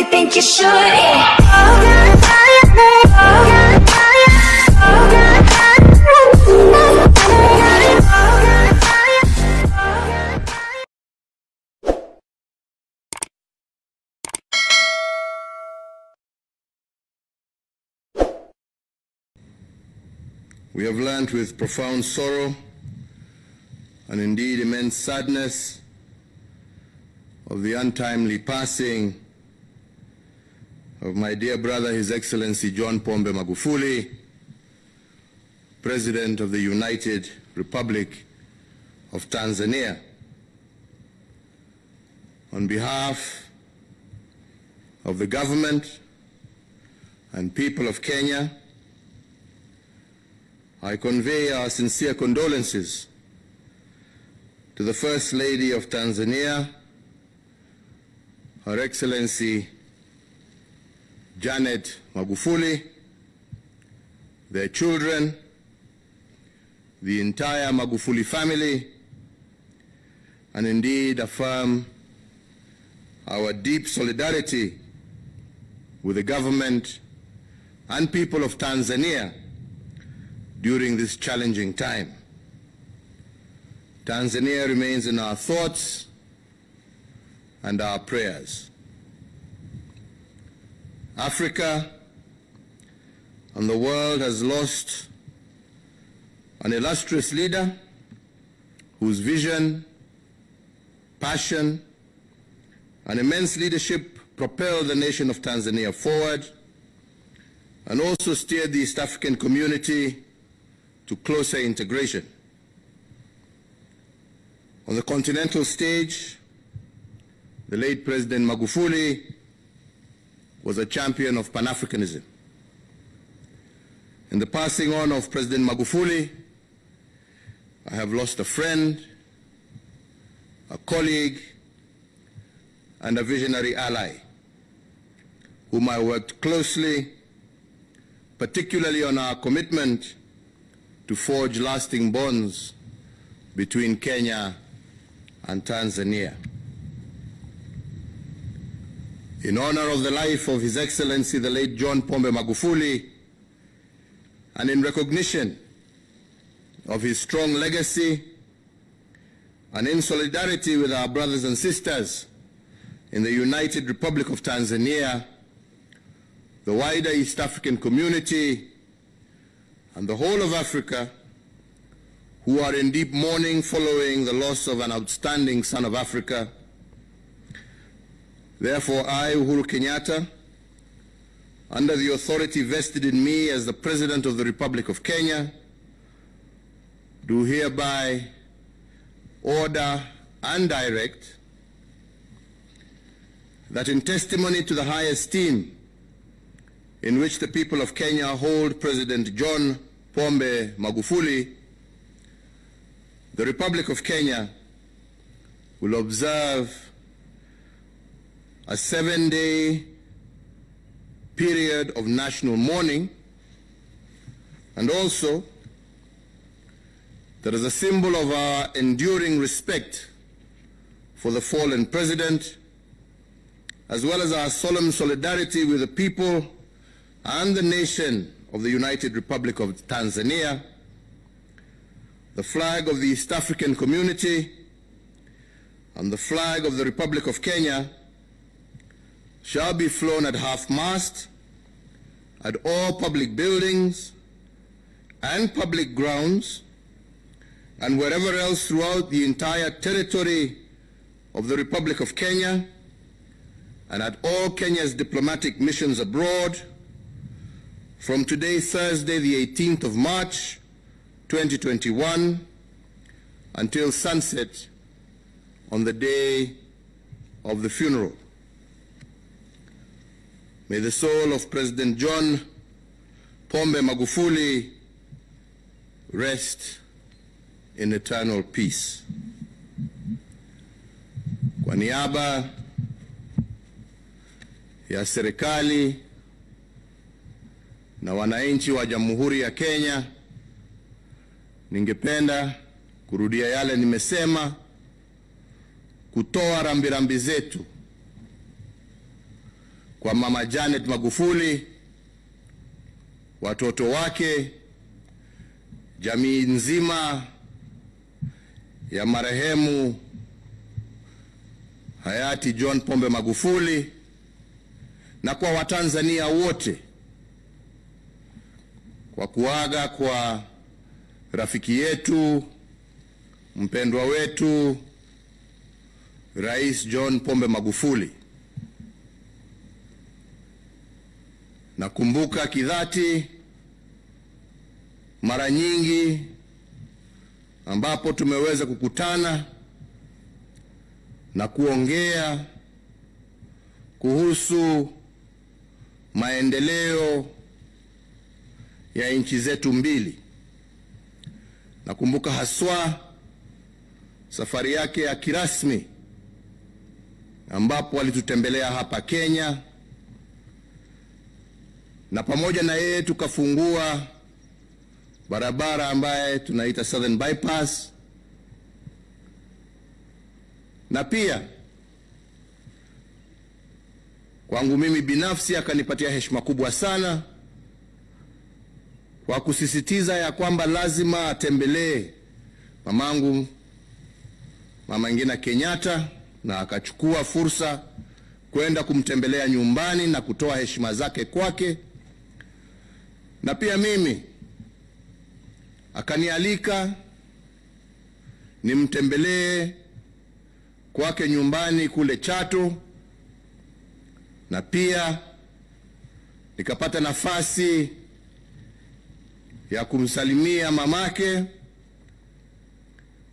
really think you should. Yeah. We have learnt with profound sorrow and indeed immense sadness of the untimely passing of my dear brother, His Excellency John Pombe Magufuli, President of the United Republic of Tanzania. On behalf of the government and people of Kenya, I convey our sincere condolences to the First Lady of Tanzania, Her Excellency Janet Magufuli, their children, the entire Magufuli family, and indeed affirm our deep solidarity with the government and people of Tanzania during this challenging time. Tanzania remains in our thoughts and our prayers. Africa and the world has lost an illustrious leader whose vision, passion, and immense leadership propelled the nation of Tanzania forward and also steered the East African community to closer integration. On the continental stage, the late President Magufuli was a champion of Pan-Africanism. In the passing on of President Magufuli, I have lost a friend, a colleague, and a visionary ally whom I worked closely, particularly on our commitment to forge lasting bonds between Kenya and Tanzania. In honor of the life of His Excellency the late John Pombe Magufuli, and in recognition of his strong legacy, and in solidarity with our brothers and sisters in the United Republic of Tanzania, the wider East African community, and the whole of Africa, who are in deep mourning following the loss of an outstanding son of Africa. Therefore, I, Uhuru Kenyatta, under the authority vested in me as the President of the Republic of Kenya, do hereby order and direct that in testimony to the high esteem in which the people of Kenya hold President John Pombe Magufuli, the Republic of Kenya will observe a seven-day period of national mourning. And also that as a symbol of our enduring respect for the fallen president, as well as our solemn solidarity with the people and the nation of the United Republic of Tanzania, the flag of the East African community and the flag of the Republic of Kenya shall be flown at half-mast at all public buildings and public grounds and wherever else throughout the entire territory of the Republic of Kenya and at all Kenya's diplomatic missions abroad from today, Thursday, the 18th of March, 2021, until sunset on the day of the funeral. May the soul of President John Pombe Magufuli rest in eternal peace. Kwa niaba ya serikali na wananchi wa Jamhuri ya Kenya, ningependa kurudia yale nimesema, kutoa rambirambi zetu kwa Mama Janet Magufuli, watoto wake, jamii nzima ya marehemu hayati John Pombe Magufuli na kwa Watanzania wote kwa kuaga kwa rafiki yetu mpendwa wetu Rais John Pombe Magufuli. Nakumbuka kidhati mara nyingi ambapo tumeweza kukutana na kuongea kuhusu maendeleo ya nchi zetu mbili. Nakumbuka haswa safari yake ya kirasmi ambapo alitutembelea hapa Kenya, na pamoja na yeye tukafungua barabara ambaye tunaita Southern Bypass, na pia kwangu mimi binafsi akanipatia heshima kubwa sana kwa kusisitiza ya kwamba lazima atembelee mamangu Mama Ngina Kenyatta, na akachukua fursa kwenda kumtembelea nyumbani na kutoa heshima zake kwake, na pia mimi akanialika nimtembelee kwake nyumbani kule Chato, na pia nikapata nafasi ya kumsalimia mamake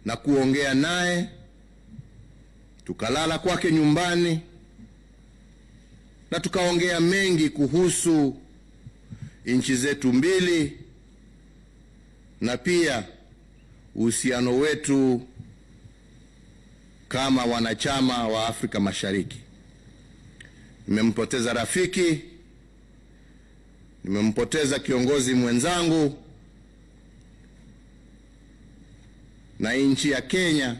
na kuongea naye, tukalala kwake nyumbani na tukaongea mengi kuhusu nchi zetu mbili na pia uhusiano wetu kama wanachama wa Afrika Mashariki. Nimempoteza rafiki, nimempoteza kiongozi mwenzangu, na nchi ya Kenya